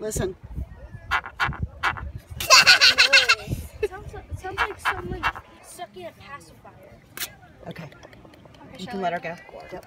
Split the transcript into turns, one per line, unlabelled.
Listen.
sounds, sounds like someone stuck in a pacifier.
Okay. You can let her go. Yep.